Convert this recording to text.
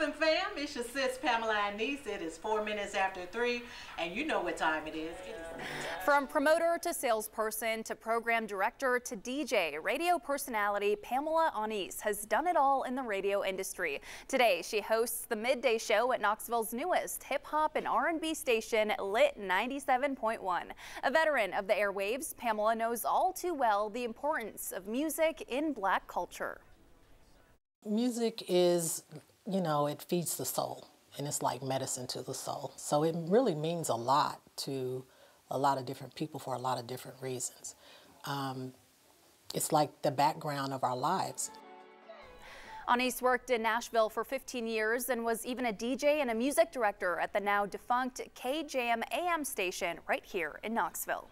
poppin', fam? It's your sis Pamela Aniese. It is four minutes after three, and you know what time it is. It is From promoter to salesperson to program director to DJ, radio personality Pamela Aniese has done it all in the radio industry. Today, she hosts the midday show at Knoxville's newest hip hop and R&B station, Lit 97.1. A veteran of the airwaves, Pamela knows all too well the importance of music in black culture. Music is, you know, it feeds the soul and it's like medicine to the soul. So it really means a lot to a lot of different people for a lot of different reasons. Um, it's like the background of our lives. Aniese worked in Nashville for 15 years and was even a DJ and a music director at the now defunct KJAM AM station right here in Knoxville.